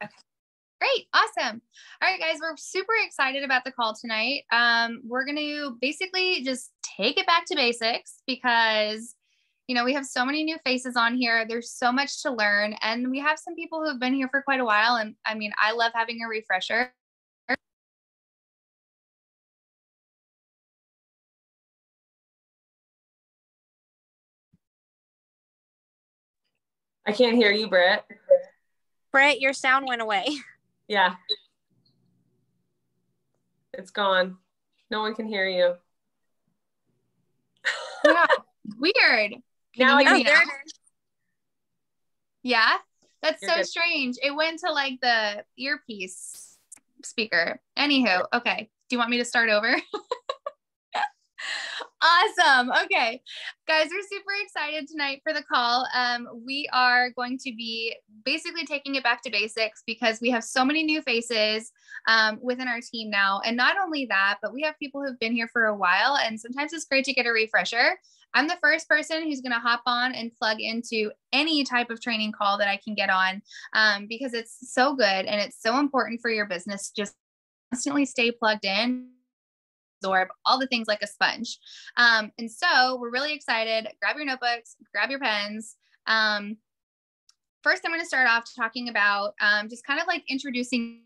Great. Awesome. All right, guys, we're super excited about the call tonight. Um, we're going to basically just take it back to basics because, you know, we have so many new faces on here. There's so much to learn. And we have some people who have been here for quite a while. And I mean, I love having a refresher. I can't hear you, Britt. Britt, your sound went away. Yeah. It's gone. No one can hear you. yeah. Weird. Can now I can hear Yeah. That's You're so good. strange. It went to like the earpiece speaker. Anywho, okay. Do you want me to start over? Awesome. Okay. Guys, we're super excited tonight for the call. Um, we are going to be basically taking it back to basics because we have so many new faces um, within our team now. And not only that, but we have people who've been here for a while. And sometimes it's great to get a refresher. I'm the first person who's going to hop on and plug into any type of training call that I can get on um, because it's so good and it's so important for your business. Just constantly stay plugged in absorb all the things like a sponge. Um, and so we're really excited. Grab your notebooks, grab your pens. Um, first, I'm going to start off talking about um, just kind of like introducing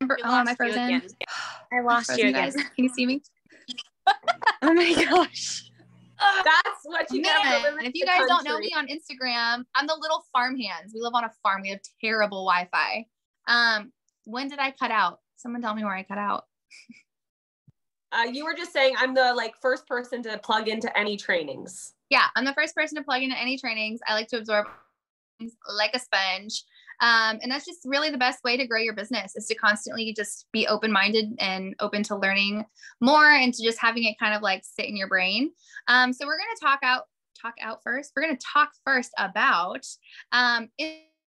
Oh, am I frozen? I lost you again. Can you see me? oh my gosh. That's what you get. if you guys country. don't know me on Instagram, I'm the little farm hands. We live on a farm. We have terrible Wi-Fi. Um, when did I cut out? Someone tell me where I cut out. uh, you were just saying I'm the like first person to plug into any trainings. Yeah, I'm the first person to plug into any trainings. I like to absorb like a sponge. Um, and that's just really the best way to grow your business is to constantly just be open minded and open to learning more and to just having it kind of like sit in your brain. Um, so we're going to talk out talk out first. We're going to talk first about um,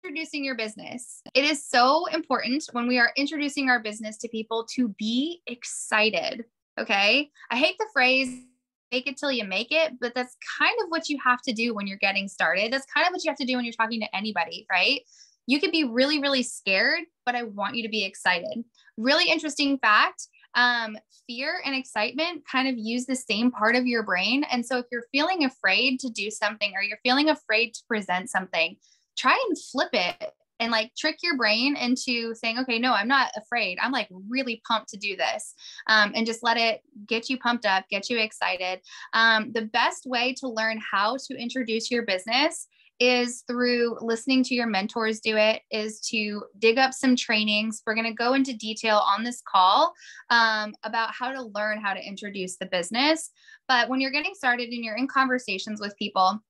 introducing your business. It is so important when we are introducing our business to people to be excited. Okay. I hate the phrase fake it till you make it, but that's kind of what you have to do when you're getting started. That's kind of what you have to do when you're talking to anybody, right? You could be really, really scared, but I want you to be excited. Really interesting fact um, fear and excitement kind of use the same part of your brain. And so if you're feeling afraid to do something or you're feeling afraid to present something, try and flip it and like trick your brain into saying, okay, no, I'm not afraid. I'm like really pumped to do this. Um, and just let it get you pumped up, get you excited. Um, the best way to learn how to introduce your business is through listening to your mentors do it is to dig up some trainings we're going to go into detail on this call um, about how to learn how to introduce the business but when you're getting started and you're in conversations with people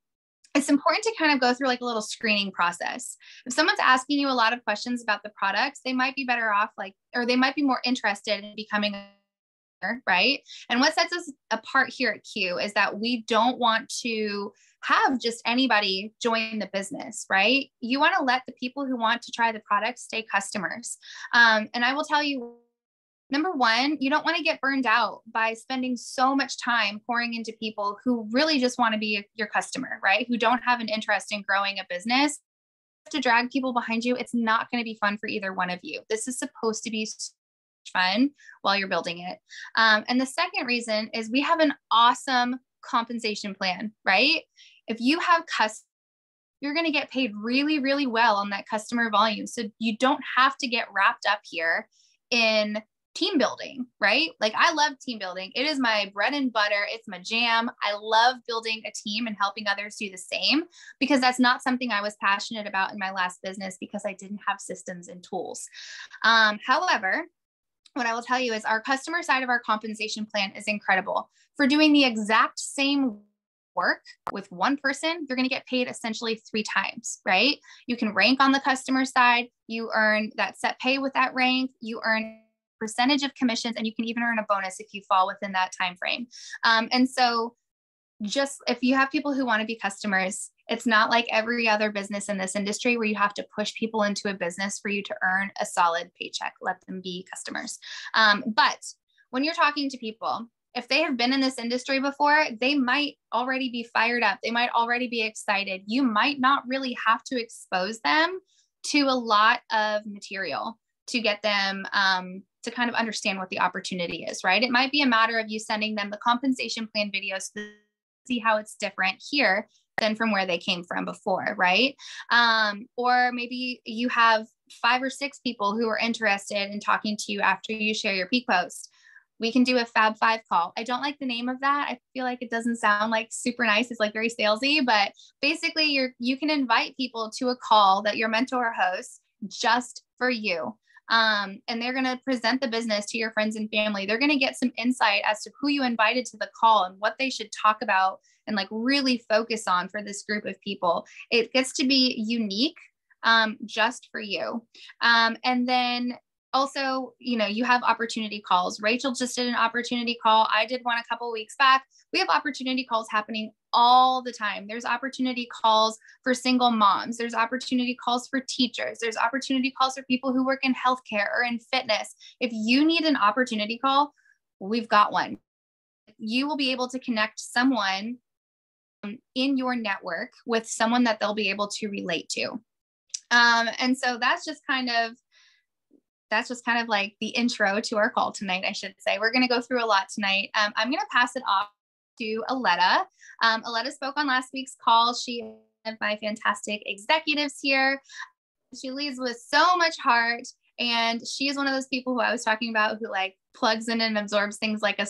it's important to kind of go through like a little screening process. If someone's asking you a lot of questions about the products, they might be better off like, or they might be more interested in becoming a right? And what sets us apart here at Q is that we don't want to have just anybody join the business, right? You want to let the people who want to try the product stay customers. Um, and I will tell you, number one, you don't want to get burned out by spending so much time pouring into people who really just want to be your customer, right? Who don't have an interest in growing a business. To drag people behind you, it's not going to be fun for either one of you. This is supposed to be fun while you're building it. Um, and the second reason is we have an awesome compensation plan, right? If you have customers, you're going to get paid really, really well on that customer volume. So you don't have to get wrapped up here in team building, right? Like I love team building. It is my bread and butter. It's my jam. I love building a team and helping others do the same because that's not something I was passionate about in my last business because I didn't have systems and tools. Um, however, what I will tell you is our customer side of our compensation plan is incredible. For doing the exact same work with one person, you're going to get paid essentially three times, right? You can rank on the customer side, you earn that set pay with that rank, you earn percentage of commissions and you can even earn a bonus if you fall within that time frame. Um, and so just if you have people who want to be customers, it's not like every other business in this industry where you have to push people into a business for you to earn a solid paycheck. Let them be customers. Um, but when you're talking to people, if they have been in this industry before, they might already be fired up. They might already be excited. You might not really have to expose them to a lot of material to get them um, to kind of understand what the opportunity is, right? It might be a matter of you sending them the compensation plan videos to see how it's different here than from where they came from before, right? Um, or maybe you have five or six people who are interested in talking to you after you share your peak post. We can do a Fab Five call. I don't like the name of that. I feel like it doesn't sound like super nice. It's like very salesy, but basically, you're you can invite people to a call that your mentor hosts just for you um, and they're going to present the business to your friends and family. They're going to get some insight as to who you invited to the call and what they should talk about and like really focus on for this group of people. It gets to be unique um, just for you. Um, and then also, you know, you have opportunity calls. Rachel just did an opportunity call. I did one a couple weeks back. We have opportunity calls happening all the time. There's opportunity calls for single moms. There's opportunity calls for teachers. There's opportunity calls for people who work in healthcare or in fitness. If you need an opportunity call, we've got one. You will be able to connect someone um, in your network with someone that they'll be able to relate to. Um, and so that's just kind of that's just kind of like the intro to our call tonight, I should say. We're going to go through a lot tonight. Um, I'm going to pass it off to Aletta. Um, Aletta spoke on last week's call. She one of my fantastic executives here. She leads with so much heart. And she is one of those people who I was talking about who like plugs in and absorbs things like a.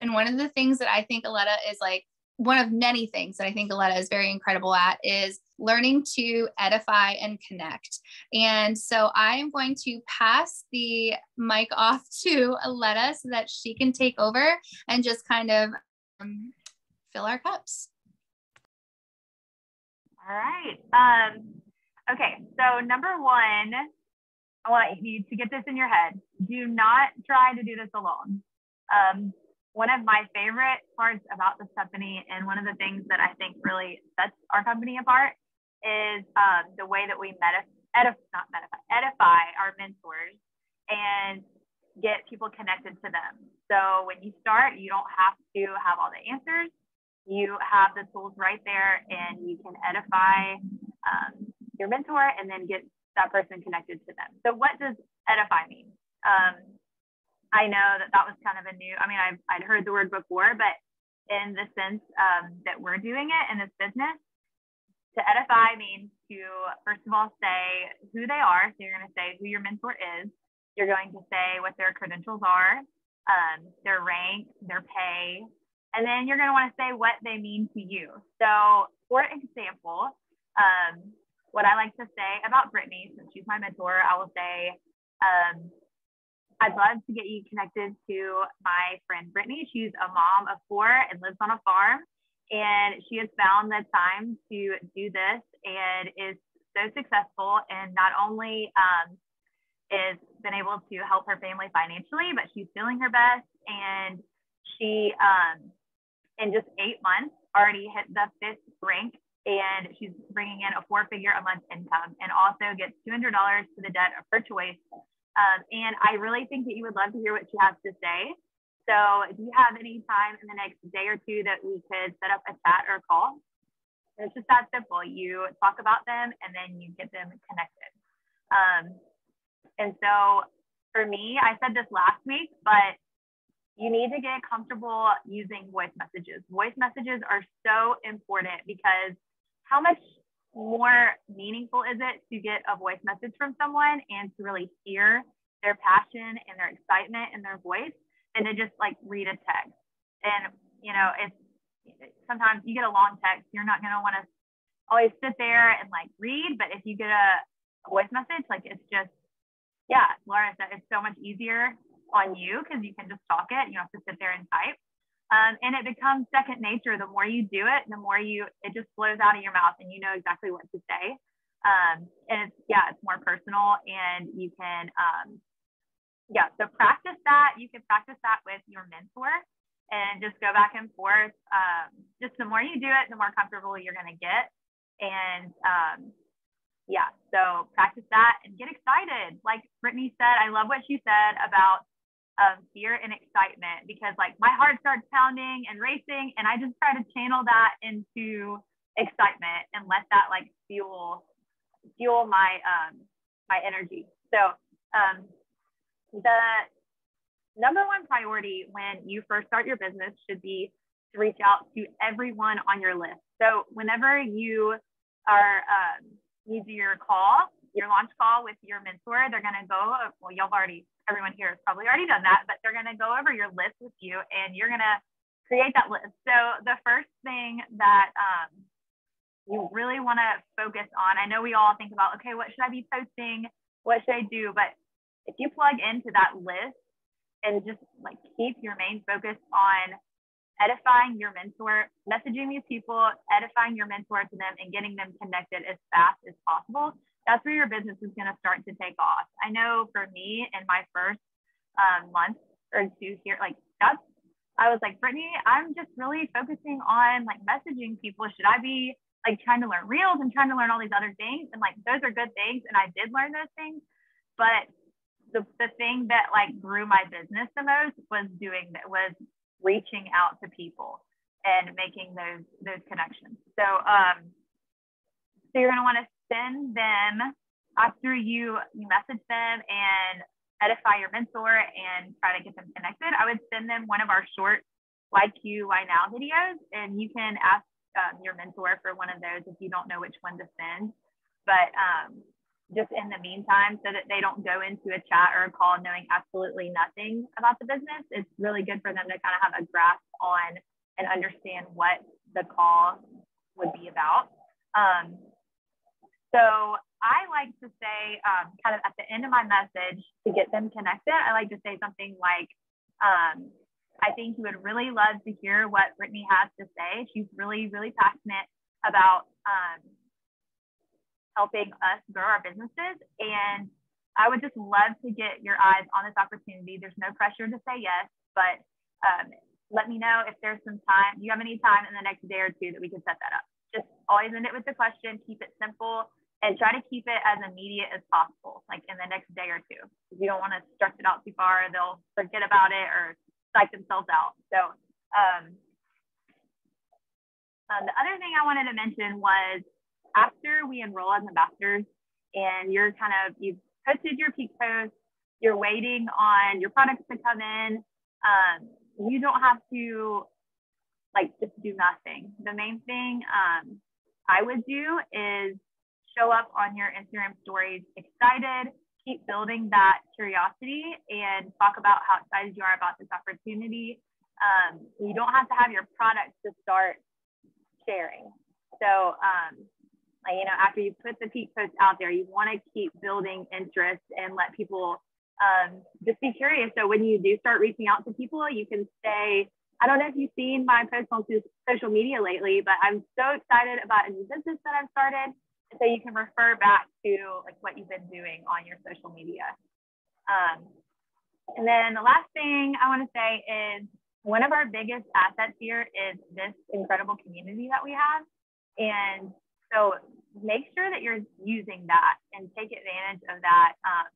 And one of the things that I think Aletta is like one of many things that I think Aletta is very incredible at is learning to edify and connect. And so I am going to pass the mic off to Aletta so that she can take over and just kind of um, fill our cups. All right. Um, okay. So, number one, I want you to get this in your head. Do not try to do this alone. Um, one of my favorite parts about this company, and one of the things that I think really sets our company apart, is um, the way that we edif- not edify our mentors and get people connected to them. So when you start, you don't have to have all the answers. You have the tools right there, and you can edify um, your mentor and then get that person connected to them. So what does edify mean? Um, I know that that was kind of a new, I mean, I've, I'd heard the word before, but in the sense um, that we're doing it in this business, to edify means to, first of all, say who they are. So you're going to say who your mentor is. You're going to say what their credentials are, um, their rank, their pay, and then you're going to want to say what they mean to you. So, for example, um, what I like to say about Brittney, since she's my mentor, I will say, um, I'd love to get you connected to my friend Brittney. She's a mom of four and lives on a farm. And she has found the time to do this and is so successful. And not only um, is been able to help her family financially, but she's feeling her best. And she, um, in just eight months, already hit the fifth rank and she's bringing in a four figure a month income and also gets $200 to the debt of her choice um, and I really think that you would love to hear what she has to say. So, do you have any time in the next day or two that we could set up a chat or a call? It's just that simple. You talk about them and then you get them connected. Um, and so, for me, I said this last week, but you need to get comfortable using voice messages. Voice messages are so important because how much more meaningful is it to get a voice message from someone and to really hear their passion and their excitement in their voice than to just like read a text. And you know, it's sometimes you get a long text, you're not gonna want to always sit there and like read, but if you get a, voice message, like it's just yeah, Laura said it's so much easier on you because you can just talk it. You don't have to sit there and type. Um, and it becomes second nature. The more you do it, the more you it just flows out of your mouth, and you know exactly what to say. Um, and it's yeah, it's more personal, and you can um, yeah. So practice that. You can practice that with your mentor, and just go back and forth. Um, just the more you do it, the more comfortable you're going to get, and um, yeah. So practice that and get excited. Like Brittney said, I love what she said about of fear and excitement because like my heart starts pounding and racing and I just try to channel that into excitement and let that like fuel fuel my um my energy. So um the number one priority when you first start your business should be to reach out to everyone on your list. So whenever you are um, you do your call, your launch call with your mentor, they're going to go. Well, you've already everyone here has probably already done that, but they're going to go over your list with you, and you're going to create that list. So the first thing that um, you really want to focus on, I know we all think about, okay, what should I be posting? What should I do? But if you plug into that list and just like keep your main focus on edifying your mentor, messaging these people, edifying your mentor to them, and getting them connected as fast as possible. That's where your business is going to start to take off. I know for me, in my first um, month or two here, like that's, I was like, Brittney, I'm just really focusing on like messaging people. Should I be like trying to learn reels and trying to learn all these other things? And like, those are good things. And I did learn those things. But the, the thing that like grew my business the most was doing that was reaching out to people and making those those connections. So um, so you're gonna want to send them after you you message them and edify your mentor and try to get them connected. I would send them one of our short YQ Why Now videos, and you can ask um, your mentor for one of those if you don't know which one to send. But um, just in the meantime so that they don't go into a chat or a call knowing absolutely nothing about the business. It's really good for them to kind of have a grasp on and understand what the call would be about. Um, so I like to say, um, kind of at the end of my message to get them connected, I like to say something like, um, I think you would really love to hear what Brittney has to say. She's really, really passionate about um, helping us grow our businesses. And I would just love to get your eyes on this opportunity. There's no pressure to say yes, but um, let me know if there's some time. Do you have any time in the next day or two that we can set that up? Just always end it with the question, keep it simple, and try to keep it as immediate as possible, like in the next day or two. You don't want to stretch it out too far, they'll forget about it or psych themselves out. So, um, um, the other thing I wanted to mention was after we enroll as ambassadors and you're kind of, you've posted your peak post, you're waiting on your products to come in, um, you don't have to like just do nothing. The main thing um, I would do is show up on your Instagram stories excited, keep building that curiosity, and talk about how excited you are about this opportunity. Um, you don't have to have your products to start sharing. So um, like, you know, after you put the peak post out there, you want to keep building interest and let people um, just be curious. So when you do start reaching out to people, you can say, I don't know if you've seen my posts on social media lately, but I'm so excited about a new business that I've started. So you can refer back to like what you've been doing on your social media. Um, and then the last thing I want to say is one of our biggest assets here is this incredible community that we have. And so make sure that you're using that and take advantage of that. Um,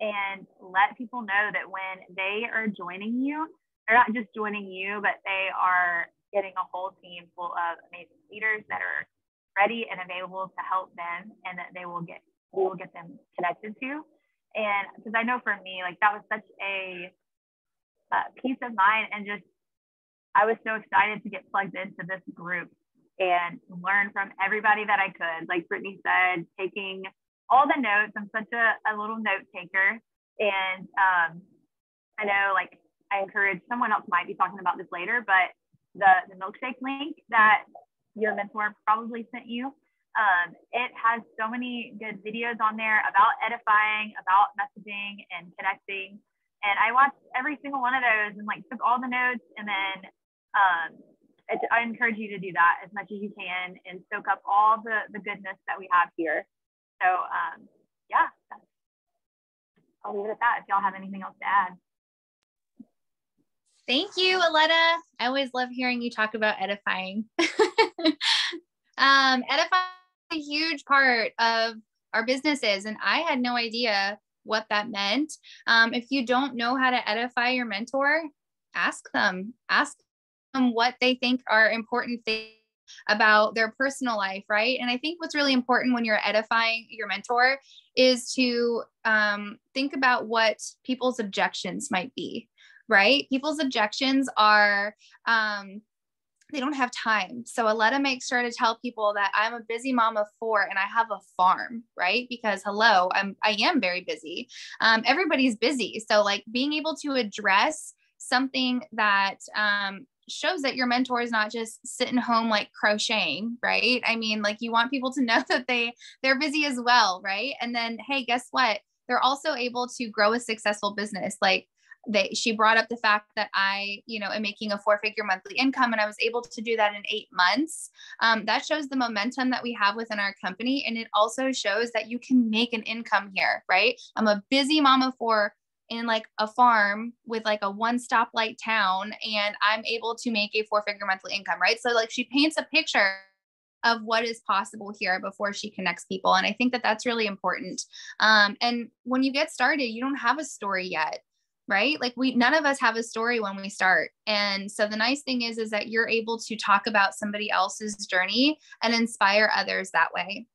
and let people know that when they are joining you, they're not just joining you, but they are getting a whole team full of amazing leaders that are ready and available to help them and that they will get will get them connected to. And because I know for me, like that was such a uh, peace of mind and just I was so excited to get plugged into this group and learn from everybody that I could. Like Brittney said, taking all the notes. I'm such a, a little note taker. And um, I know like I encourage someone else might be talking about this later, but the, the milkshake link that your mentor probably sent you, um, it has so many good videos on there about edifying, about messaging and connecting. And I watched every single one of those and like took all the notes and then um, I encourage you to do that as much as you can and soak up all the, the goodness that we have here. So um, yeah, I'll leave it at that if y'all have anything else to add. Thank you, Aletta. I always love hearing you talk about edifying. um, edifying is a huge part of our businesses. And I had no idea what that meant. Um, if you don't know how to edify your mentor, ask them, ask what they think are important things about their personal life, right? And I think what's really important when you're edifying your mentor is to um, think about what people's objections might be, right? People's objections are, um, they don't have time. So Aletta makes sure to tell people that I'm a busy mom of four and I have a farm, right? Because hello, I'm I am very busy. Um, everybody's busy. So like being able to address something that um, shows that your mentor is not just sitting home like crocheting, right? I mean, like you want people to know that they they're busy as well, right? And then hey, guess what? They're also able to grow a successful business. Like they she brought up the fact that I, you know, am making a four figure monthly income and I was able to do that in eight months. Um, that shows the momentum that we have within our company. And it also shows that you can make an income here, right? I'm a busy mom of four in like a farm with like a one stoplight town and I'm able to make a four figure monthly income, right? So like she paints a picture of what is possible here before she connects people. And I think that that's really important. Um, and when you get started, you don't have a story yet right like we none of us have a story when we start and so the nice thing is is that you're able to talk about somebody else's journey and inspire others that way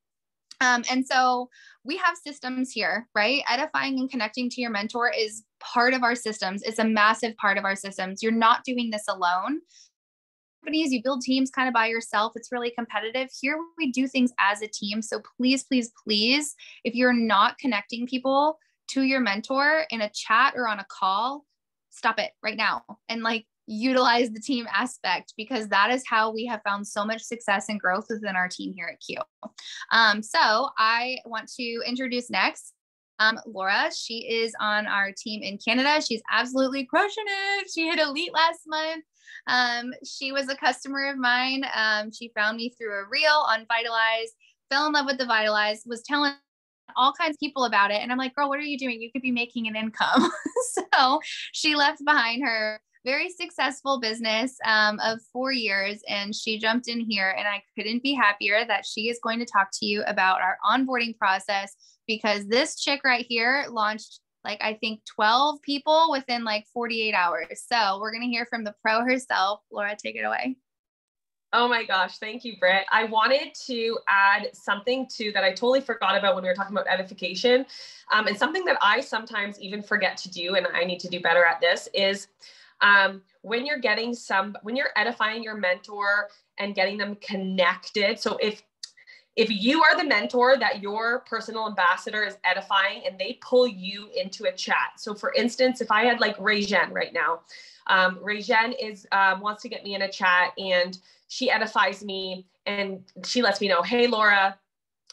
um, and so we have systems here, right? Edifying and connecting to your mentor is part of our systems. It's a massive part of our systems. You're not doing this alone. Companies, you build teams kind of by yourself. It's really competitive. Here we do things as a team. So please, please, please, if you're not connecting people to your mentor in a chat or on a call, stop it right now and like utilize the team aspect because that is how we have found so much success and growth within our team here at Q. Um, so I want to introduce next um, Laura. She is on our team in Canada. She's absolutely crushing it. She hit elite last month. Um, she was a customer of mine. Um, she found me through a reel on Vitalize, fell in love with the Vitalize, was telling all kinds of people about it. And I'm like, girl, what are you doing? You could be making an income. so she left behind her very successful business um, of four years. And she jumped in here, and I couldn't be happier that she is going to talk to you about our onboarding process because this chick right here launched like I think 12 people within like 48 hours. So we're going to hear from the pro herself. Laura, take it away. Oh my gosh, thank you, Britt. I wanted to add something too that I totally forgot about when we were talking about edification. Um, and something that I sometimes even forget to do, and I need to do better at this, is um, when you're getting some when you're edifying your mentor and getting them connected so if if you are the mentor that your personal ambassador is edifying and they pull you into a chat so for instance if i had like Rayjen right now um, Rayjen is um, wants to get me in a chat and she edifies me and she lets me know hey laura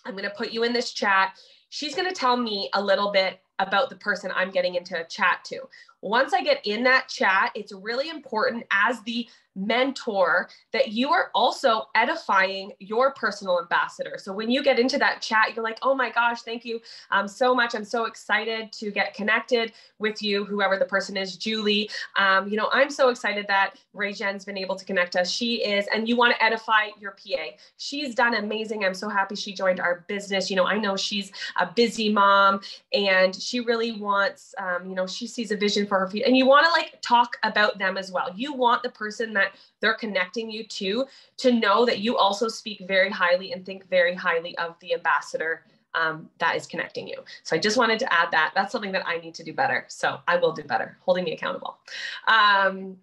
i'm going to put you in this chat she's going to tell me a little bit about the person I'm getting into a chat to. Once I get in that chat, it's really important as the mentor that you are also edifying your personal ambassador. So when you get into that chat, you're like, oh my gosh, thank you um, so much. I'm so excited to get connected with you, whoever the person is, Julie. Um, you know, I'm so excited that Rayjen's been able to connect us. She is, and you want to edify your PA. She's done amazing. I'm so happy she joined our business. You know, I know she's a busy mom and she really wants, um, you know, she sees a vision for her future. And you want to like talk about them as well. You want the person that that they're connecting you to to know that you also speak very highly and think very highly of the ambassador um, that is connecting you. So I just wanted to add that. That's something that I need to do better. So I will do better, holding me accountable. Um,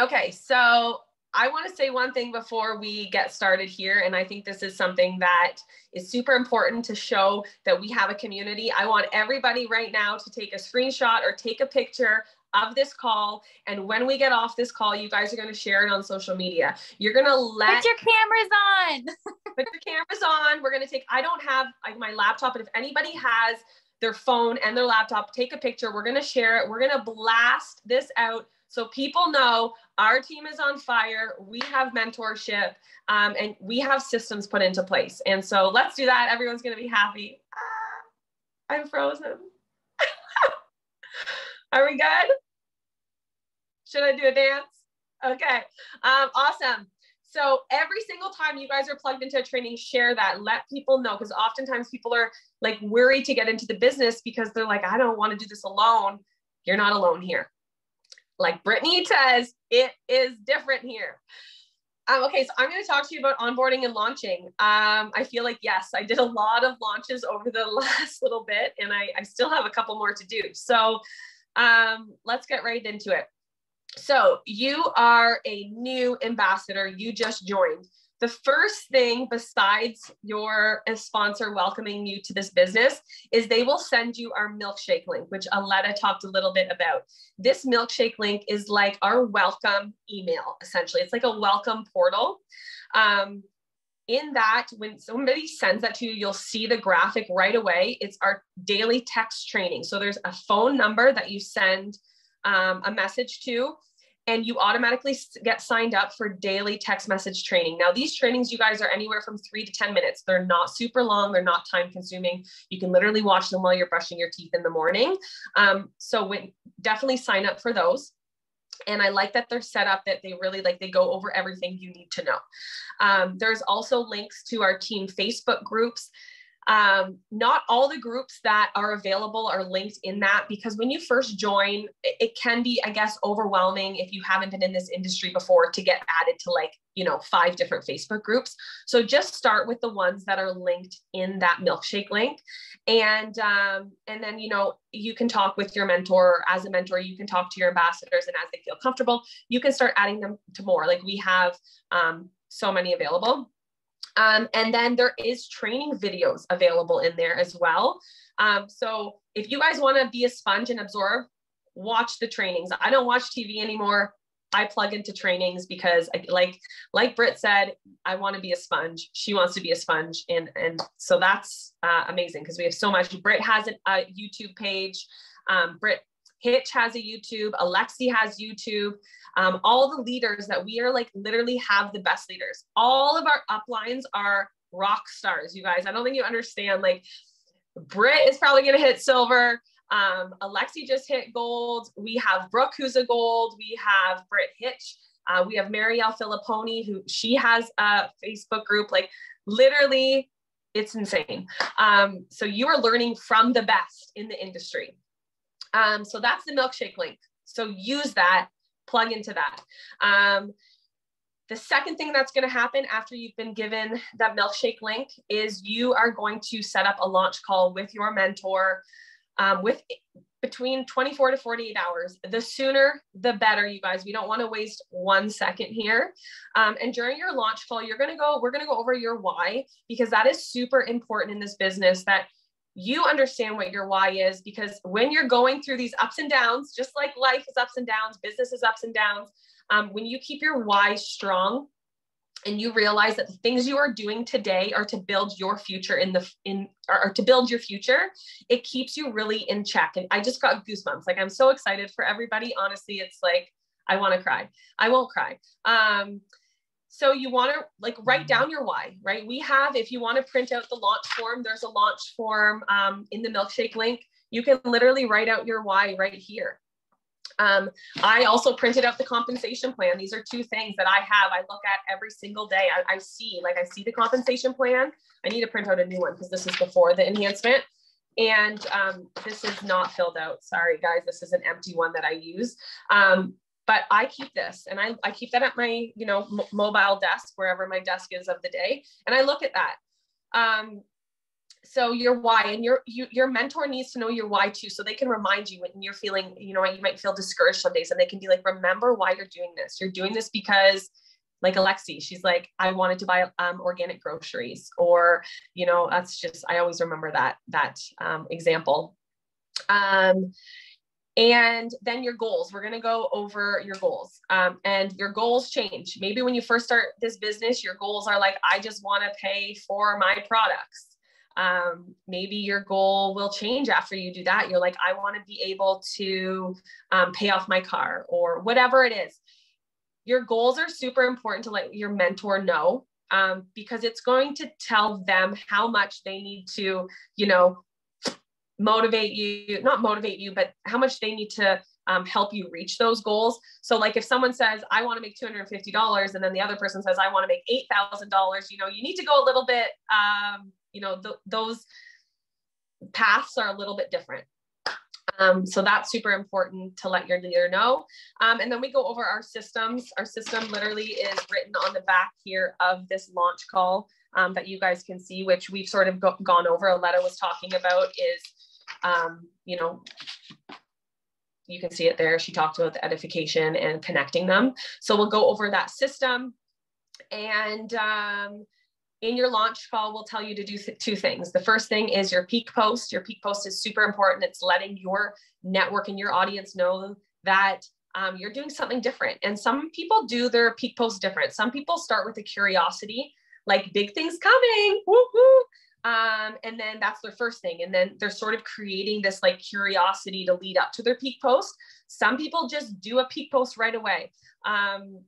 okay, so I want to say one thing before we get started here. And I think this is something that is super important to show that we have a community. I want everybody right now to take a screenshot or take a picture of this call. And when we get off this call, you guys are going to share it on social media. You're going to let put your cameras on. put your cameras on. We're going to take, I don't have like, my laptop, but if anybody has their phone and their laptop, take a picture. We're going to share it. We're going to blast this out so people know our team is on fire. We have mentorship um, and we have systems put into place. And so let's do that. Everyone's going to be happy. Ah, I'm frozen. Are we good? Should I do a dance? Okay. Um, awesome. So every single time you guys are plugged into a training, share that. Let people know because oftentimes people are like worried to get into the business because they're like, I don't want to do this alone. You're not alone here. Like Brittney says, it is different here. Um, okay, so I'm going to talk to you about onboarding and launching. Um, I feel like, yes, I did a lot of launches over the last little bit, and I, I still have a couple more to do. So um, let's get right into it. So you are a new ambassador, you just joined. The first thing besides your sponsor welcoming you to this business is they will send you our milkshake link, which Aletta talked a little bit about. This milkshake link is like our welcome email, essentially. It's like a welcome portal. Um, in that, when somebody sends that to you, you'll see the graphic right away. It's our daily text training. So there's a phone number that you send um, a message to and you automatically get signed up for daily text message training. Now, these trainings, you guys, are anywhere from three to 10 minutes. They're not super long, they're not time consuming. You can literally watch them while you're brushing your teeth in the morning. Um, so, when, definitely sign up for those. And I like that they're set up that they really like they go over everything you need to know. Um, there's also links to our team Facebook groups um, not all the groups that are available are linked in that because when you first join, it can be, I guess, overwhelming if you haven't been in this industry before to get added to like, you know, five different Facebook groups. So just start with the ones that are linked in that milkshake link. And um, and then, you know, you can talk with your mentor as a mentor, you can talk to your ambassadors and as they feel comfortable, you can start adding them to more. Like we have um, so many available. Um, and then there is training videos available in there as well. Um, so if you guys want to be a sponge and absorb, watch the trainings. I don't watch TV anymore. I plug into trainings because like like Britt said, I want to be a sponge. She wants to be a sponge. And and so that's uh, amazing because we have so much. Britt has a YouTube page. Um, Britt Hitch has a YouTube. Alexi has YouTube um, all the leaders that we are like literally have the best leaders. All of our uplines are rock stars, you guys. I don't think you understand. Like Britt is probably going to hit silver. Um, Alexi just hit gold. We have Brooke, who's a gold. We have Britt Hitch. Uh, we have Marielle Filipponi, who she has a Facebook group. Like literally, it's insane. Um, so you are learning from the best in the industry. Um, so that's the milkshake link. So use that plug into that. Um, the second thing that's going to happen after you've been given that milkshake link is you are going to set up a launch call with your mentor um, with between 24 to 48 hours. The sooner, the better, you guys. We don't want to waste one second here. Um, and during your launch call, you're going to go, we're going to go over your why because that is super important in this business that you understand what your why is because when you're going through these ups and downs, just like life is ups and downs, business is ups and downs, um, when you keep your why strong and you realize that the things you are doing today are to build your future in the in or, to build your future it keeps you really in check. And i just got goosebumps. Like i'm so excited for everybody. Honestly it's like i want to cry. I won't cry. Um so you want to like write mm-hmm. down your why, right? We have, if you want to print out the launch form, there's a launch form um, in the milkshake link. You can literally write out your why right here. Um, I also printed out the compensation plan. These are two things that I have. I look at every single day. I, I see, like I see the compensation plan. I need to print out a new one because this is before the enhancement. And um, this is not filled out. Sorry, guys. This is an empty one that I use. Um, but I keep this and I, I keep that at my, you know, m- mobile desk, wherever my desk is of the day. And I look at that. Um, so your why and your you, your mentor needs to know your why too so they can remind you when you're feeling you know you might feel discouraged some days and they can be like remember why you're doing this you're doing this because like alexi she's like i wanted to buy um, organic groceries or you know that's just i always remember that that um, example um, and then your goals we're going to go over your goals um, and your goals change. Maybe when you first start this business your goals are like i just want to pay for my products. Um, maybe your goal will change after you do that. You're like i want to be able to um, pay off my car or whatever it is. Your goals are super important to let your mentor know um, because it's going to tell them how much they need to you know motivate you not motivate you but how much they need to um, help you reach those goals. So like if someone says, I want to make $250 and then the other person says, I want to make $8,000, you know, you need to go a little bit, um, you know, th- those paths are a little bit different. Um, so that's super important to let your leader know. Um, and then we go over our systems. Our system literally is written on the back here of this launch call um, that you guys can see, which we've sort of go- gone over. Aletta was talking about is, um, you know, you can see it there. She talked about the edification and connecting them. So we'll go over that system. And um, in your launch call, we'll tell you to do th- two things. The first thing is your peak post. Your peak post is super important. It's letting your network and your audience know that um, you're doing something different. And some people do their peak post different. Some people start with a curiosity, like big things coming, woo um, and then that's their first thing. And then they're sort of creating this like curiosity to lead up to their peak post. Some people just do a peak post right away. Um,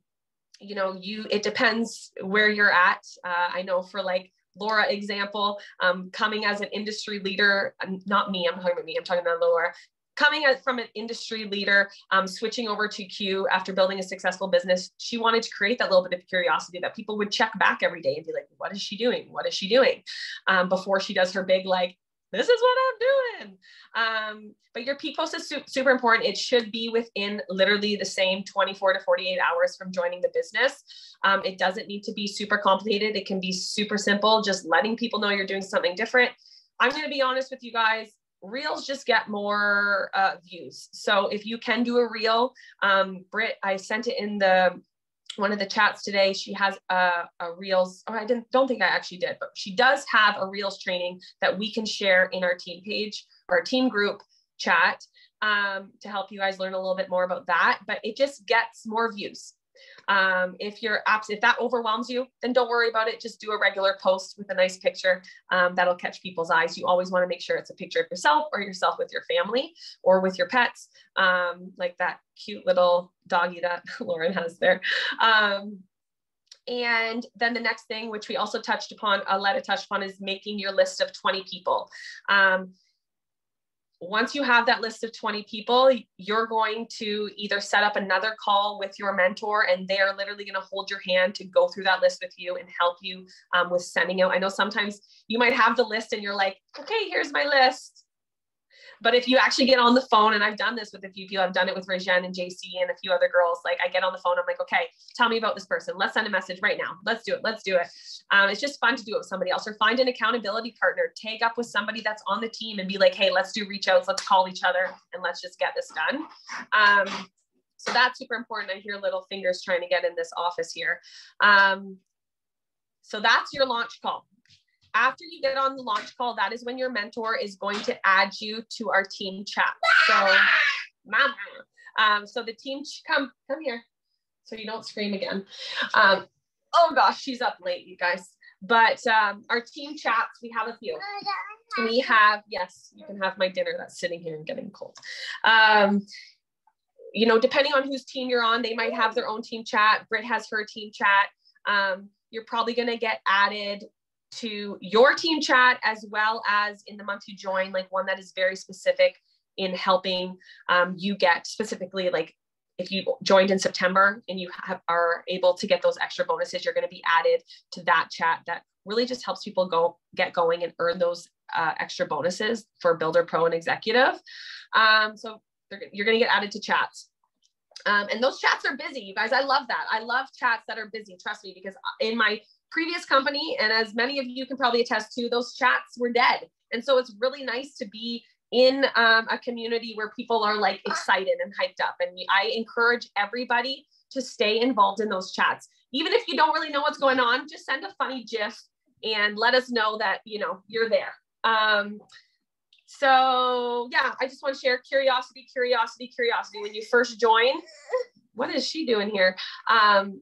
you know, you, it depends where you're at. Uh, I know for like Laura example, um, coming as an industry leader, not me, I'm talking about me, I'm talking about Laura, coming from an industry leader, um, switching over to Q after building a successful business, she wanted to create that little bit of curiosity that people would check back every day and be like, what is she doing? What is she doing? Um, before she does her big, like, this is what I'm doing. Um, but your peak post is su- super important. It should be within literally the same 24 to 48 hours from joining the business. Um, it doesn't need to be super complicated. It can be super simple, just letting people know you're doing something different. I'm going to be honest with you guys reels just get more uh, views. So if you can do a reel, um, Britt, I sent it in the one of the chats today. She has a, a reels, or I didn't don't think I actually did, but she does have a reels training that we can share in our team page or team group chat um, to help you guys learn a little bit more about that. But it just gets more views. Um, if you're apps, if that overwhelms you, then don't worry about it. Just do a regular post with a nice picture um, that'll catch people's eyes. You always want to make sure it's a picture of yourself or yourself with your family or with your pets, um, like that cute little doggy that Lauren has there. Um, and then the next thing, which we also touched upon, Aletta touched upon, is making your list of 20 people. Um, once you have that list of 20 people, you're going to either set up another call with your mentor and they're literally going to hold your hand to go through that list with you and help you um, with sending out. I know sometimes you might have the list and you're like, okay, here's my list. But if you actually get on the phone, and I've done this with a few people, I've done it with Rajen and JC and a few other girls. Like I get on the phone, I'm like, okay, tell me about this person. Let's send a message right now. Let's do it. Let's do it. Um, it's just fun to do it with somebody else or find an accountability partner, take up with somebody that's on the team and be like, hey, let's do reach outs, let's call each other and let's just get this done. Um, so that's super important. I hear little fingers trying to get in this office here. Um, so that's your launch call after you get on the launch call, that is when your mentor is going to add you to our team chat. So, mama. Um, so the team, come, come here, so you don't scream again. Um, oh gosh, she's up late, you guys. But um, our team chats, we have a few. We have, yes, you can have my dinner that's sitting here and getting cold. Um, you know, depending on whose team you're on, they might have their own team chat. Britt has her team chat. Um, you're probably going to get added to your team chat as well as in the month you join, like one that is very specific in helping um, you get specifically like if you joined in September and you have, are able to get those extra bonuses, you're going to be added to that chat that really just helps people go get going and earn those uh, extra bonuses for Builder Pro and Executive. Um, so you're going to get added to chats. Um, and those chats are busy, you guys. I love that. I love chats that are busy. Trust me, because in my previous company, and as many of you can probably attest to, those chats were dead. And so it's really nice to be in um, a community where people are like excited and hyped up. And I encourage everybody to stay involved in those chats. Even if you don't really know what's going on, just send a funny GIF and let us know that, you know, you're there. Um, so yeah, I just want to share curiosity, curiosity, curiosity. When you first join, what is she doing here? Um,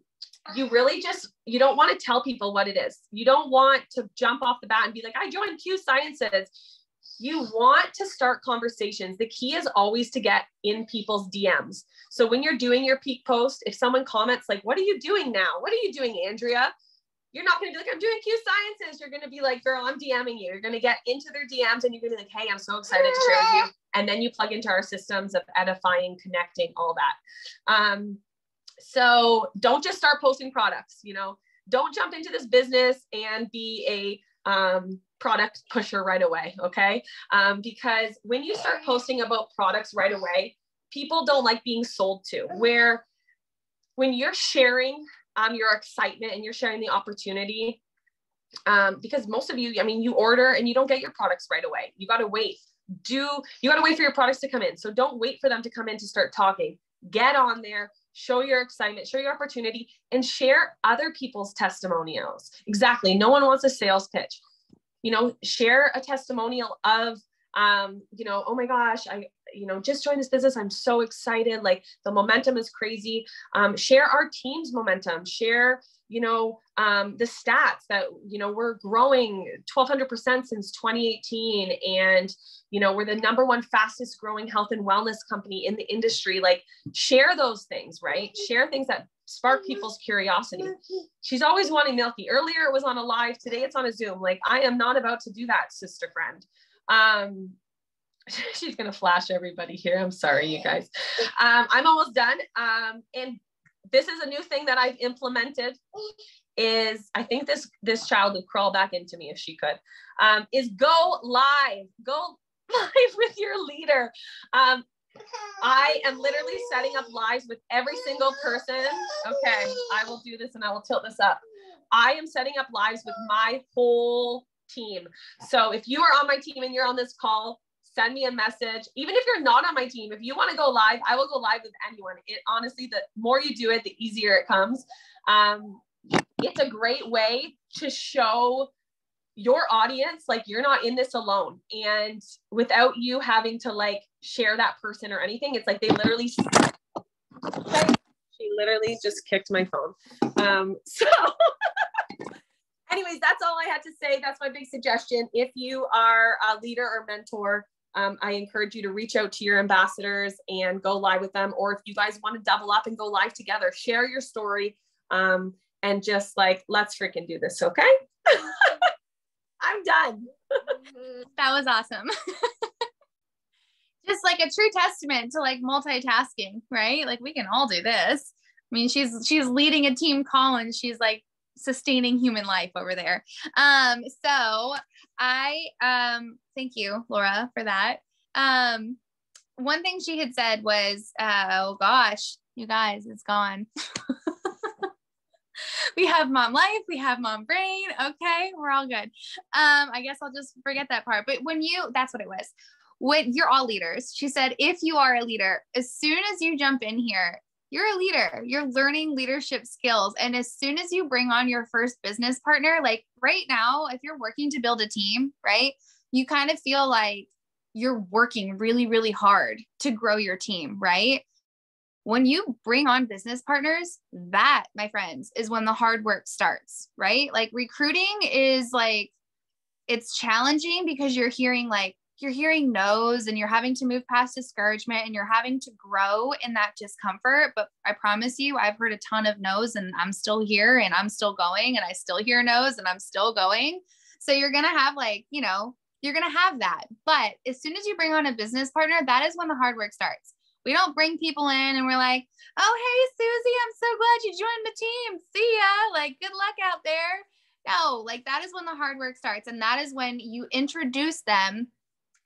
you really just you don't want to tell people what it is you don't want to jump off the bat and be like i joined q sciences you want to start conversations the key is always to get in people's dms so when you're doing your peak post if someone comments like what are you doing now what are you doing andrea you're not going to be like, I'm doing Q sciences. You're going to be like, girl, I'm DMing you. You're going to get into their DMs and you're going to be like, hey, I'm so excited to share with you. And then you plug into our systems of edifying, connecting, all that. Um, so don't just start posting products, you know, don't jump into this business and be a um, product pusher right away. Okay. Um, because when you start posting about products right away, people don't like being sold to. Where when you're sharing um, your excitement and you're sharing the opportunity, um, because most of you, I mean, you order and you don't get your products right away. You got to wait. Do you got to wait for your products to come in? So don't wait for them to come in to start talking. Get on there, show your excitement, show your opportunity, and share other people's testimonials. Exactly. No one wants a sales pitch. You know, share a testimonial of um, you know, oh my gosh, I, you know, just joined this business. I'm so excited. Like the momentum is crazy. Um, share our team's momentum, share, you know, um, the stats that, you know, we're growing 1200% since 2018. And, you know, we're the number one fastest growing health and wellness company in the industry. Like share those things, right? Share things that spark people's curiosity. She's always wanting Milky. Earlier it was on a live, today it's on a Zoom. Like I am not about to do that, sister friend. Um, she's gonna flash everybody here. I'm sorry, you guys. Um, I'm almost done. Um, and this is a new thing that I've implemented. Is I think this this child would crawl back into me if she could. Um, is go live, go live with your leader. Um, I am literally setting up lives with every single person. Okay, I will do this and I will tilt this up. I am setting up lives with my whole team. So if you are on my team and you're on this call, send me a message. Even if you're not on my team, if you want to go live, I will go live with anyone. It honestly, the more you do it, the easier it comes. Um, it's a great way to show your audience like you're not in this alone and without you having to like share that person or anything it's like they literally she literally just kicked my phone um so anyways, that's all I had to say. That's my big suggestion. If you are a leader or mentor, um, I encourage you to reach out to your ambassadors and go live with them. Or if you guys want to double up and go live together, share your story um, and just like, let's freaking do this. Okay. I'm done. that was awesome. just like a true testament to like multitasking, right? Like we can all do this. I mean, she's she's leading a team call and she's like sustaining human life over there. Um, so I um thank you, Laura, for that. Um, one thing she had said was, uh, oh gosh, you guys, it's gone. we have mom life, we have mom brain. Okay, we're all good. Um, I guess I'll just forget that part. But when you, that's what it was. When you're all leaders, she said, if you are a leader, as soon as you jump in here, you're a leader. You're learning leadership skills. And as soon as you bring on your first business partner, like right now, if you're working to build a team, right, you kind of feel like you're working really, really hard to grow your team, right? When you bring on business partners, that, my friends, is when the hard work starts, right? Like recruiting is like, it's challenging because you're hearing like you're hearing no's and you're having to move past discouragement and you're having to grow in that discomfort. But I promise you, I've heard a ton of no's and I'm still here and I'm still going and I still hear no's and I'm still going. So you're going to have like, you know, you're going to have that. But as soon as you bring on a business partner, that is when the hard work starts. We don't bring people in and we're like, oh, hey, Susie, I'm so glad you joined the team. See ya. Like, good luck out there. No, like that is when the hard work starts. And that is when you introduce them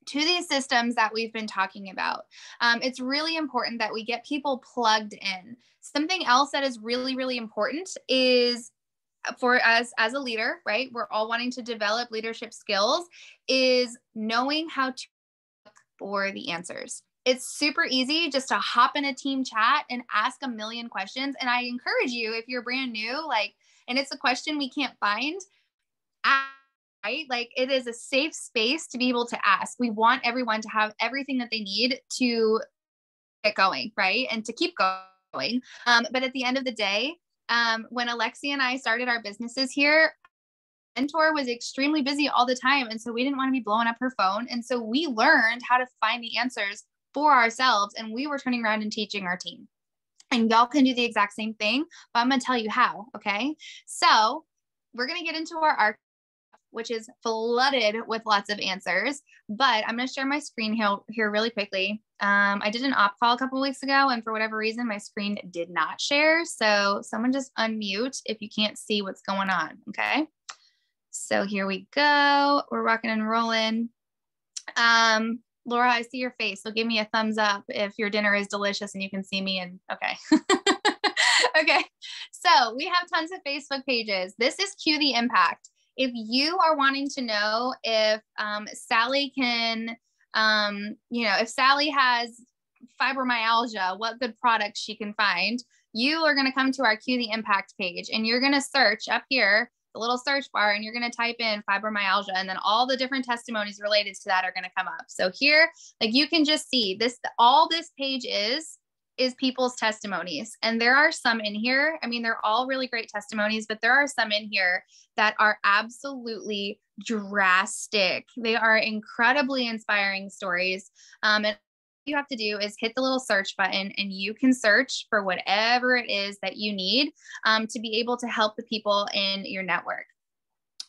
to these systems that we've been talking about. Um, it's really important that we get people plugged in. Something else that is really, really important is for us as a leader, right? We're all wanting to develop leadership skills, is knowing how to look for the answers. It's super easy just to hop in a team chat and ask a million questions. And I encourage you, if you're brand new, like, and it's a question we can't find, ask right? Like it is a safe space to be able to ask. We want everyone to have everything that they need to get going, right? And to keep going. Um, but at the end of the day, um, when Alexi and I started our businesses here, mentor was extremely busy all the time. And so we didn't want to be blowing up her phone. And so we learned how to find the answers for ourselves. And we were turning around and teaching our team. And y'all can do the exact same thing, but I'm going to tell you how. Okay. So we're going to get into our which is flooded with lots of answers. But I'm going to share my screen here, here really quickly. Um, I did an op call a couple weeks ago, and for whatever reason, my screen did not share. So someone just unmute if you can't see what's going on. Okay. So here we go. We're rocking and rolling. Um, Laura, I see your face. So give me a thumbs up if your dinner is delicious and you can see me. And okay. okay. So we have tons of Facebook pages. This is Q the Impact. If you are wanting to know if um, Sally can, um, you know, if Sally has fibromyalgia, what good products she can find, you are going to come to our Q the Impact page and you're going to search up here the little search bar and you're going to type in fibromyalgia and then all the different testimonies related to that are going to come up. So here, like you can just see this, all this page is, is people's testimonies. And there are some in here. I mean, they're all really great testimonies, but there are some in here that are absolutely drastic. They are incredibly inspiring stories. Um, and you have to do is hit the little search button and you can search for whatever it is that you need um, to be able to help the people in your network.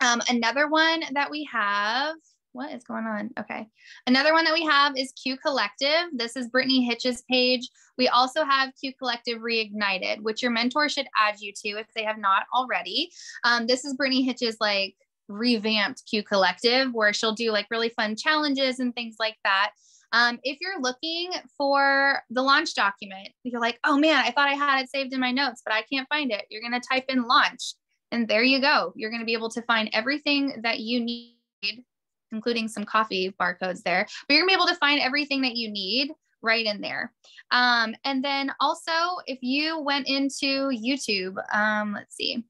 Um, another one that we have, what is going on? Okay. Another one that we have is Q Collective. This is Brittany Hitch's page. We also have Q Collective Reignited, which your mentor should add you to if they have not already. Um, this is Brittany Hitch's like revamped Q Collective, where she'll do like really fun challenges and things like that. Um, if you're looking for the launch document, you're like, oh man, I thought I had it saved in my notes, but I can't find it. You're going to type in launch, and there you go. You're going to be able to find everything that you need, including some coffee barcodes there, but you're to be able to find everything that you need right in there. Um, and then also, if you went into YouTube, um, let's see,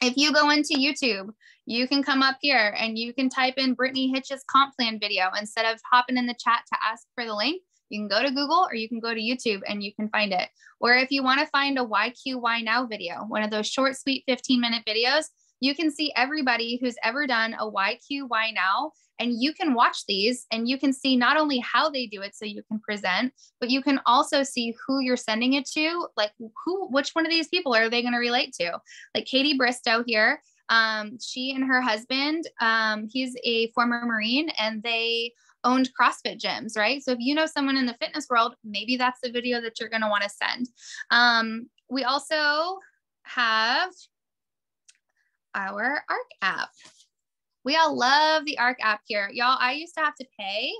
if you go into YouTube, you can come up here and you can type in Brittany Hitch's comp plan video instead of hopping in the chat to ask for the link. You can go to Google or you can go to YouTube and you can find it. Or if you want to find a YQ Why Now video, one of those short, sweet 15 minute videos, you can see everybody who's ever done a YQ Why Now and you can watch these and you can see not only how they do it so you can present but you can also see who you're sending it to like who which one of these people are they going to relate to like katie bristow here um, she and her husband um, he's a former marine and they owned CrossFit gyms, right? So if you know someone in the fitness world, maybe that's the video that you're going to want to send. Um, we also have our ARC app. We all love the ARC app here. Y'all, I used to have to pay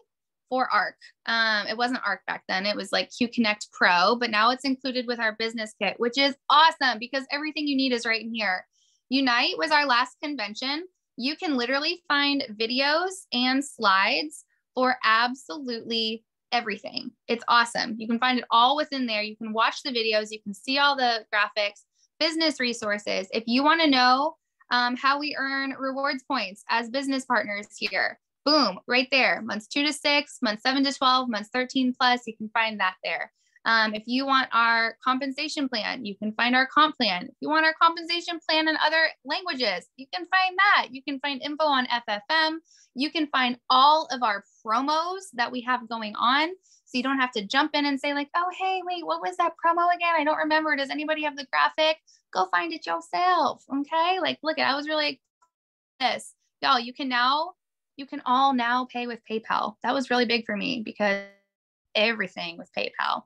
for ARC. Um, it wasn't ARC back then. It was like Q Connect Pro, but now it's included with our business kit, which is awesome because everything you need is right in here. Unite was our last convention. You can literally find videos and slides for absolutely everything. It's awesome. You can find it all within there. You can watch the videos, you can see all the graphics, business resources. If you want to know um, how we earn rewards points as business partners here, boom, right there. Months two to six, months seven to 12, months 13 plus, you can find that there. Um, if you want our compensation plan, you can find our comp plan. If you want our compensation plan in other languages, you can find that. You can find info on FFM. You can find all of our promos that we have going on. So you don't have to jump in and say, like, oh, hey, wait, what was that promo again? I don't remember. Does anybody have the graphic? Go find it yourself. Okay. Like, look at I was really this. Y'all, you can now, you can all now pay with PayPal. That was really big for me because everything with PayPal.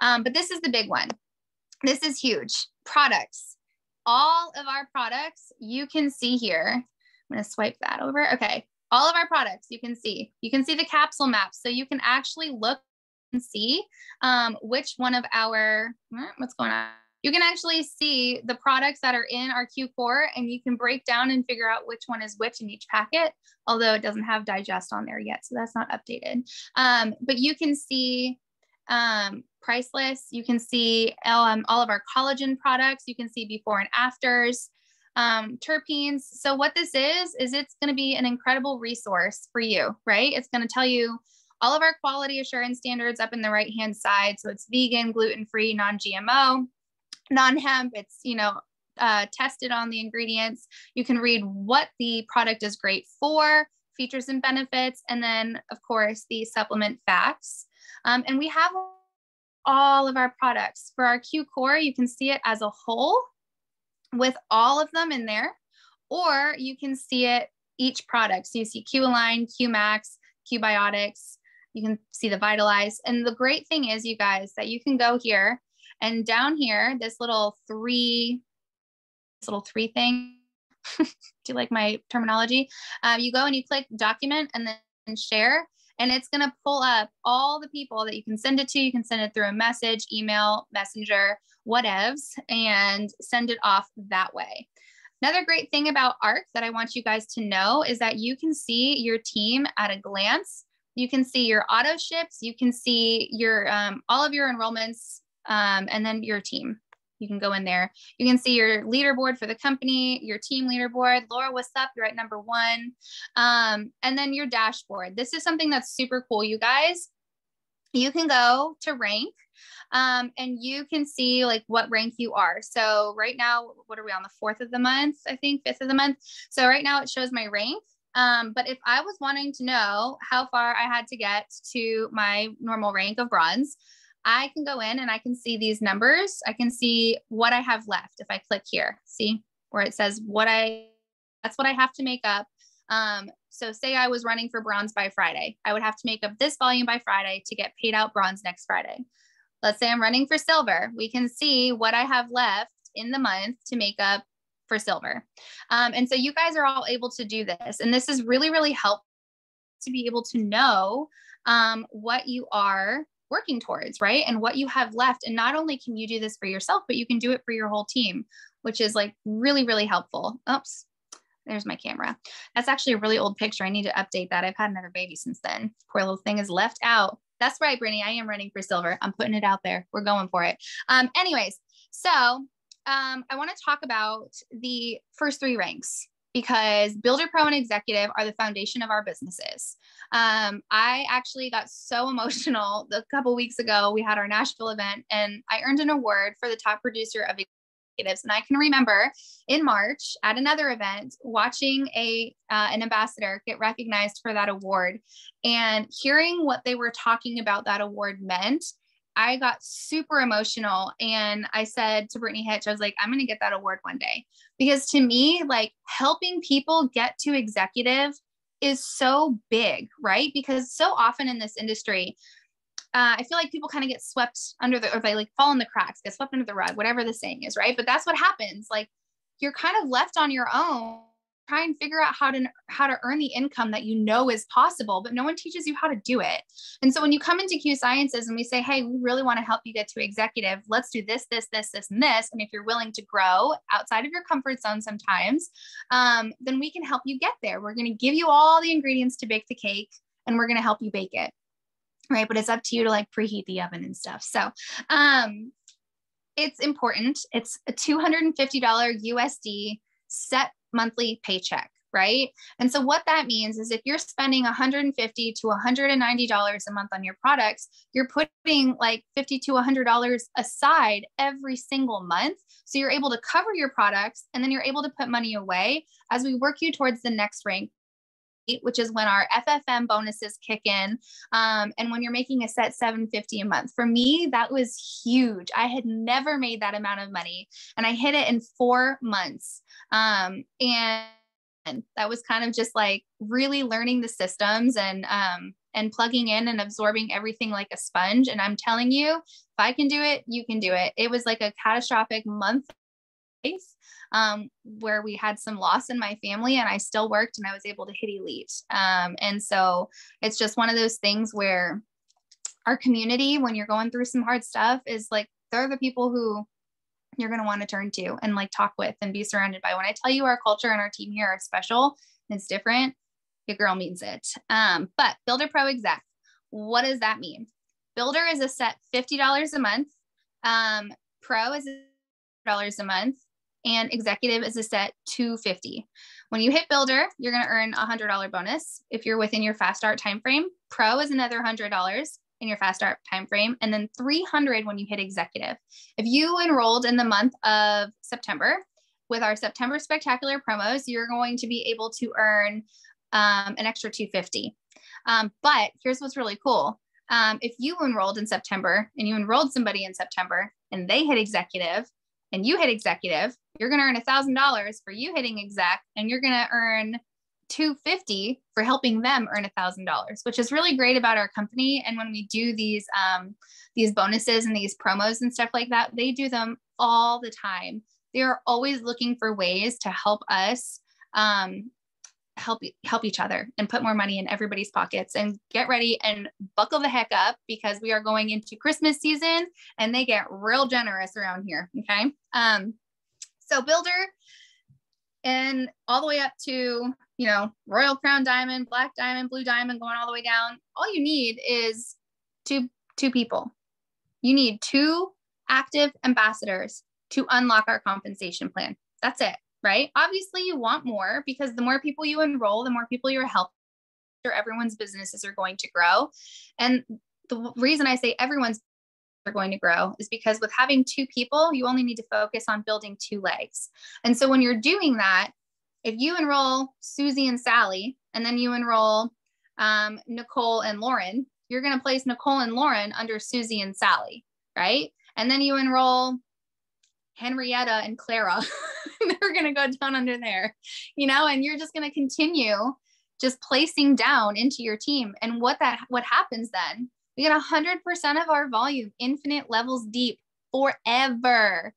Um, but this is the big one. This is huge. Products. All of our products you can see here. I'm going to swipe that over. Okay. All of our products you can see. You can see the capsule maps. So you can actually look see um, which one of our, what's going on? you can actually see the products that are in our Q Core and you can break down and figure out which one is which in each packet, although it doesn't have digest on there yet. So that's not updated. Um, but you can see um, price. You can see um, all of our collagen products. You can see before and afters, um, terpenes. So what this is, is it's going to be an incredible resource for you, right? It's going to tell you all of our quality assurance standards up in the right hand side. So it's vegan, gluten free, non GMO non-hemp it's you know uh, tested on the ingredients you can read what the product is great for features and benefits and then of course the supplement facts um, and we have all of our products for our Q core you can see it as a whole with all of them in there or you can see it each product. So you see Q Align, Q Max, Q Biotics. You can see the Vitalize. And the great thing is, you guys, that you can go here and down here, this little three, this little three thing. Do you like my terminology? Um, you go and you click document and then share and it's going to pull up all the people that you can send it to. You can send it through a message, email, messenger, whatevs, and send it off that way. Another great thing about ARC that I want you guys to know is that you can see your team at a glance. You can see your auto ships, you can see your um, all of your enrollments, um, and then your team. You can go in there. You can see your leaderboard for the company, your team leaderboard. Laura, what's up? You're at number one. Um, and then your dashboard. This is something that's super cool, you guys. You can go to rank um, and you can see like what rank you are. So right now, what are we on the fourth of the month? I think fifth of the month. So right now it shows my rank. Um, but if I was wanting to know how far I had to get to my normal rank of bronze, I can go in and I can see these numbers. I can see what I have left if I click here. See where it says what I, that's what I have to make up. Um, so say I was running for bronze by Friday, I would have to make up this volume by Friday to get paid out bronze next Friday. Let's say I'm running for silver. We can see what I have left in the month to make up for silver. Um, and so you guys are all able to do this. And this is really, really helpful to be able to know um, what you are working towards, right? And what you have left. And not only can you do this for yourself, but you can do it for your whole team, which is like really, really helpful. Oops, there's my camera. That's actually a really old picture. I need to update that. I've had another baby since then. Poor little thing is left out. That's right, Brittney. I am running for silver. I'm putting it out there. We're going for it. Um, anyways, so um, I want to talk about the first three ranks because Builder Pro and Executive are the foundation of our businesses. Um, I actually got so emotional a couple weeks ago. We had our Nashville event, and I earned an award for the top producer of executives. And I can remember in March at another event watching a uh, an ambassador get recognized for that award, and hearing what they were talking about that award meant I got super emotional and I said to Brittany Hitch, I was like, I'm going to get that award one day. Because to me, like helping people get to executive is so big, right? Because so often in this industry, uh, I feel like people kind of get swept under the, or they like fall in the cracks, get swept under the rug, whatever the saying is, right? But that's what happens. Like you're kind of left on your own try and figure out how to how to earn the income that you know is possible but no one teaches you how to do it. And so when you come into q sciences and we say hey we really want to help you get to executive. Let's do this this this this and this and if you're willing to grow outside of your comfort zone sometimes um, then we can help you get there. We're going to give you all the ingredients to bake the cake and we're going to help you bake it right? But it's up to you to like preheat the oven and stuff. So um it's important. It's a $250 usd set monthly paycheck right? And so what that means is if you're spending 150 to 190 dollars a month on your products, you're putting like 50 to 100 dollars aside every single month. So you're able to cover your products and then you're able to put money away as we work you towards the next rank which is when our FFM bonuses kick in. Um, and when you're making a set 750 a month. For me, that was huge. I had never made that amount of money and I hit it in four months. Um, and that was kind of just like really learning the systems and um, and plugging in and absorbing everything like a sponge. And I'm telling you, if I can do it, you can do it. It was like a catastrophic month um, where we had some loss in my family and I still worked and I was able to hit elite. Um, and so it's just one of those things where our community, when you're going through some hard stuff, is like they're the people who you're going to want to turn to and like talk with and be surrounded by. When I tell you our culture and our team here are special and it's different, your girl means it. Um, but Builder Pro Exec, what does that mean? Builder is a set $50 a month. Um, Pro is $50 a month and executive is a set 250 when you hit builder you're going to earn a hundred dollar bonus if you're within your fast start time frame pro is another hundred dollars in your fast start time frame and then 300 when you hit executive. If you enrolled in the month of september with our september spectacular promos you're going to be able to earn um, an extra 250 um, but here's what's really cool. Um, if you enrolled in september and you enrolled somebody in september and they hit executive and you hit executive you're going to earn a thousand dollars for you hitting exec and you're going to earn 250 for helping them earn a thousand dollars which is really great about our company. And when we do these um, these bonuses and these promos and stuff like that they do them all the time. They're always looking for ways to help us um, help help each other and put more money in everybody's pockets and get ready and buckle the heck up because we are going into christmas season and they get real generous around here okay? Um so builder and all the way up to you know royal crown diamond black diamond blue diamond going all the way down all you need is two two people you need two active ambassadors to unlock our compensation plan that's it right? Obviously, you want more because the more people you enroll, the more people you're helping, everyone's businesses are going to grow. And the reason I say everyone's are going to grow is because with having two people, you only need to focus on building two legs. And so when you're doing that, if you enroll Susie and Sally, and then you enroll um, Nicole and Lauren, you're going to place Nicole and Lauren under Susie and Sally, right? And then you enroll Henrietta and Clara. They're going to go down under there, you know, and you're just going to continue just placing down into your team. And what that, what happens then, we get 100% of our volume, infinite levels deep forever.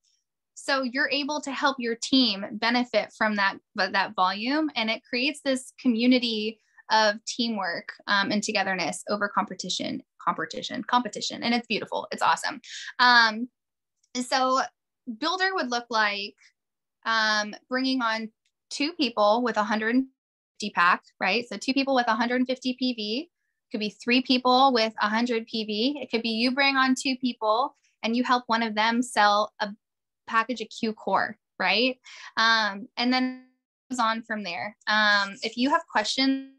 So you're able to help your team benefit from that, that volume. And it creates this community of teamwork um, and togetherness over competition, competition, competition. And it's beautiful. It's awesome. Um, so builder would look like um, bringing on two people with 150 pack, right? So two people with 150 PV. Could be three people with 100 PV. It could be you bring on two people and you help one of them sell a package of Q core, right? Um, and then goes on from there. Um, if you have questions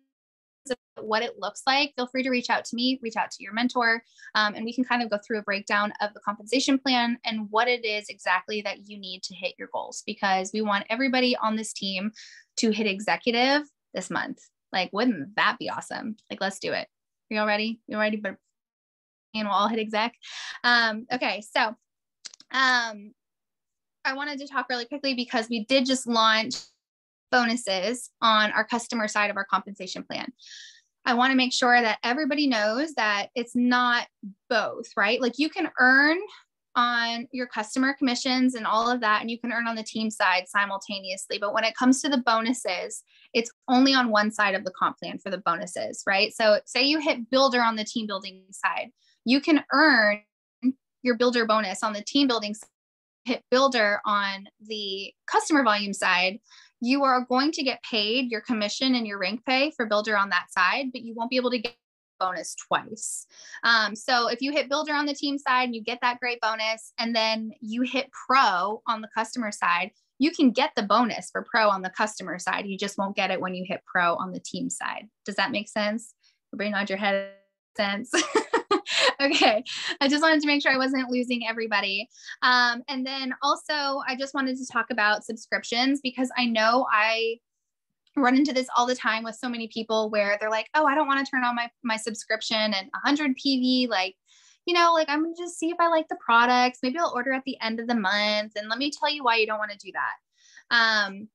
what it looks like, feel free to reach out to me, reach out to your mentor, um, and we can kind of go through a breakdown of the compensation plan and what it is exactly that you need to hit your goals because we want everybody on this team to hit executive this month. Like, wouldn't that be awesome? Like, let's do it. You all ready? You ready? But and we'll all hit exec. Um, okay, so um, I wanted to talk really quickly because we did just launch bonuses on our customer side of our compensation plan. I want to make sure that everybody knows that it's not both, right? Like you can earn on your customer commissions and all of that, and you can earn on the team side simultaneously. But when it comes to the bonuses, it's only on one side of the comp plan for the bonuses, right? So, say you hit builder on the team building side, you can earn your builder bonus on the team building side, hit builder on the customer volume side you are going to get paid your commission and your rank pay for builder on that side, but you won't be able to get bonus twice. Um, so if you hit builder on the team side, and you get that great bonus, and then you hit pro on the customer side, you can get the bonus for pro on the customer side. You just won't get it when you hit pro on the team side. Does that make sense? Everybody nod your head sense. okay. I just wanted to make sure I wasn't losing everybody. Um, and then also, I just wanted to talk about subscriptions because I know I run into this all the time with so many people where they're like, oh, I don't want to turn on my, my subscription and 100 PV, like, you know, like I'm gonna just see if I like the products. Maybe I'll order at the end of the month. And let me tell you why you don't want to do that. Um,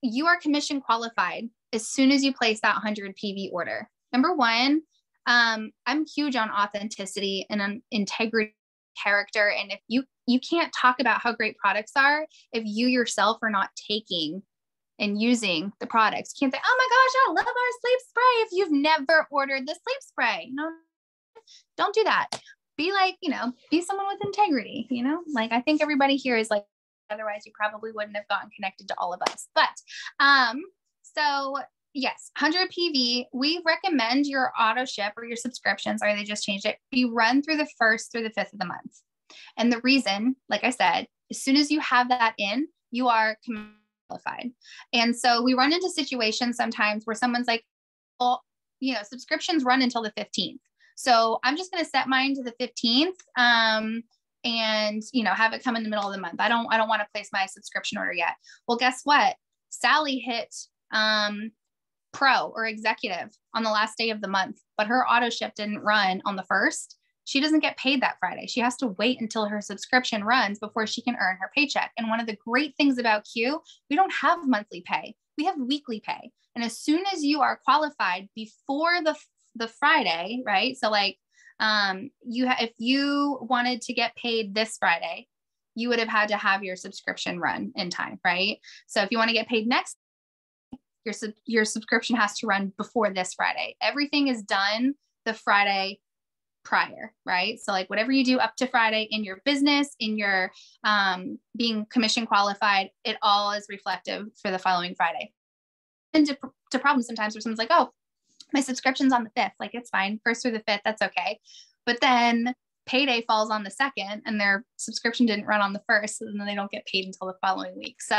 you are commission qualified as soon as you place that 100 PV order. Number one, um, I'm huge on authenticity and on integrity character and if you you can't talk about how great products are if you yourself are not taking and using the products. You can't say oh my gosh i love our sleep spray if you've never ordered the sleep spray. No don't do that. Be like you know be someone with integrity you know? Like i think everybody here is like otherwise you probably wouldn't have gotten connected to all of us. But um so yes, 100 PV. We recommend your auto ship or your subscriptions, or they just changed it, be run through the first through the fifth of the month. And the reason, like I said, as soon as you have that in, you are qualified. And so we run into situations sometimes where someone's like, well, you know, subscriptions run until the 15th. So I'm just going to set mine to the 15th. Um, and you know have it come in the middle of the month i don't i don't want to place my subscription order yet well guess what sally hit um pro or executive on the last day of the month, but her auto ship didn't run on the first. She doesn't get paid that Friday. She has to wait until her subscription runs before she can earn her paycheck. And one of the great things about Q, we don't have monthly pay. We have weekly pay. And as soon as you are qualified before the the Friday, right? So like um you ha- if you wanted to get paid this Friday, you would have had to have your subscription run in time, right? So if you want to get paid next your sub- your subscription has to run before this Friday. Everything is done the Friday prior, right? So like whatever you do up to Friday in your business, in your um, being commission qualified, it all is reflective for the following Friday. And to, to problems sometimes where someone's like, oh, my subscription's on the fifth, like it's fine, first through the fifth, that's okay. But then payday falls on the second and their subscription didn't run on the first and then they don't get paid until the following week. So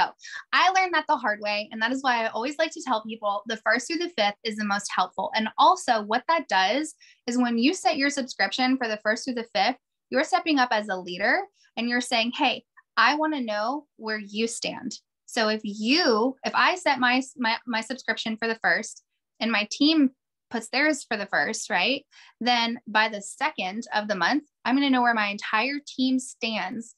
i learned that the hard way and that is why i always like to tell people the first through the fifth is the most helpful. And also what that does is when you set your subscription for the first through the fifth you're stepping up as a leader and you're saying hey i want to know where you stand. So if you if i set my my, my subscription for the first and my team puts theirs for the first, right? Then by the second of the month, I'm going to know where my entire team stands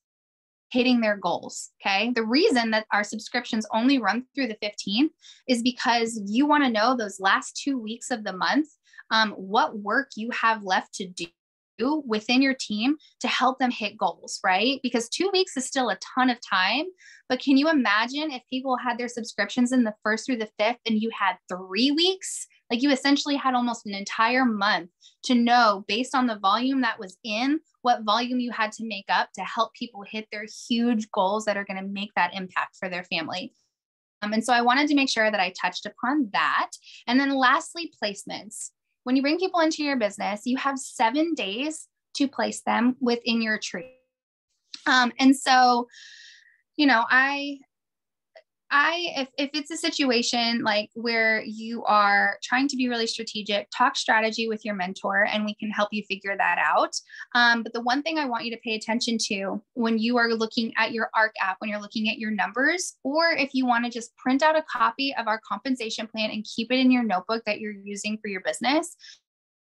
hitting their goals. Okay. The reason that our subscriptions only run through the 15th is because you want to know those last two weeks of the month, um, what work you have left to do within your team to help them hit goals, right? Because two weeks is still a ton of time. But can you imagine if people had their subscriptions in the first through the fifth and you had three weeks like you essentially had almost an entire month to know based on the volume that was in what volume you had to make up to help people hit their huge goals that are going to make that impact for their family. Um, and so I wanted to make sure that I touched upon that. And then lastly, placements. When you bring people into your business, you have seven days to place them within your tree. Um, and so, you know, I I if, if it's a situation like where you are trying to be really strategic, talk strategy with your mentor and we can help you figure that out. Um, but the one thing I want you to pay attention to when you are looking at your ARC app, when you're looking at your numbers, or if you want to just print out a copy of our compensation plan and keep it in your notebook that you're using for your business,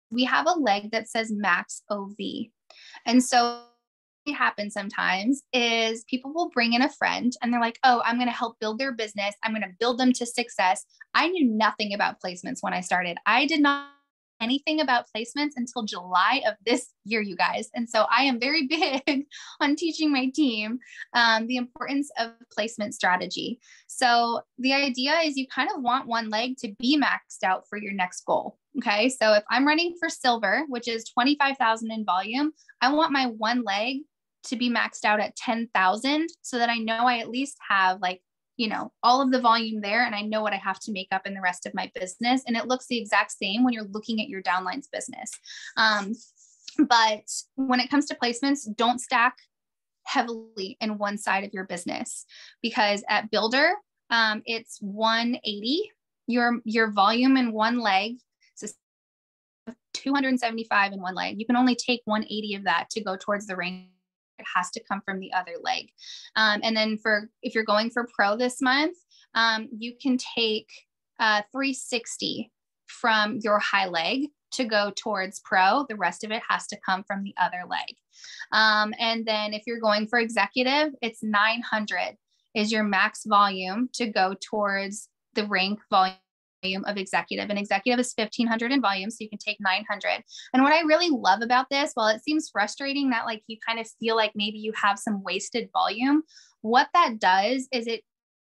we have a leg that says max OV. And so happen sometimes is people will bring in a friend and they're like, oh, I'm going to help build their business. I'm going to build them to success. I knew nothing about placements when I started. I did not anything about placements until July of this year, you guys. And so I am very big on teaching my team um, the importance of placement strategy. So the idea is you kind of want one leg to be maxed out for your next goal. Okay. So if I'm running for silver, which is 25,000 in volume, I want my one leg to be maxed out at 10,000 so that I know I at least have like, you know, all of the volume there and I know what I have to make up in the rest of my business. And it looks the exact same when you're looking at your downlines business. Um, but when it comes to placements, don't stack heavily in one side of your business because at Builder, um, it's 180 your your volume in one leg 275 in one leg you can only take 180 of that to go towards the range it has to come from the other leg. Um, and then for if you're going for pro this month, um, you can take uh, 360 from your high leg to go towards pro. The rest of it has to come from the other leg. Um, and then if you're going for executive, it's 900 is your max volume to go towards the rank volume volume of executive and executive is 1500 in volume so you can take 900 and what i really love about this while it seems frustrating that like you kind of feel like maybe you have some wasted volume what that does is it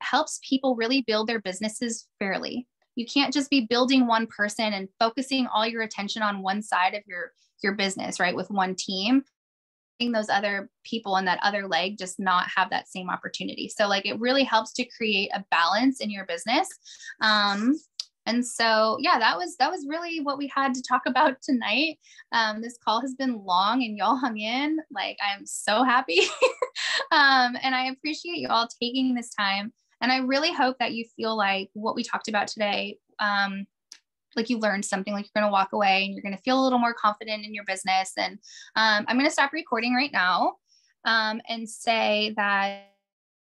helps people really build their businesses fairly you can't just be building one person and focusing all your attention on one side of your your business right with one team those other people in that other leg just not have that same opportunity. So like it really helps to create a balance in your business. Um, and so yeah that was that was really what we had to talk about tonight. Um, this call has been long and y'all hung in. Like i'm so happy. Um, and i appreciate you all taking this time. And i really hope that you feel like what we talked about today um, like you learned something like you're going to walk away and you're going to feel a little more confident in your business. And um, i'm going to stop recording right now um, and say that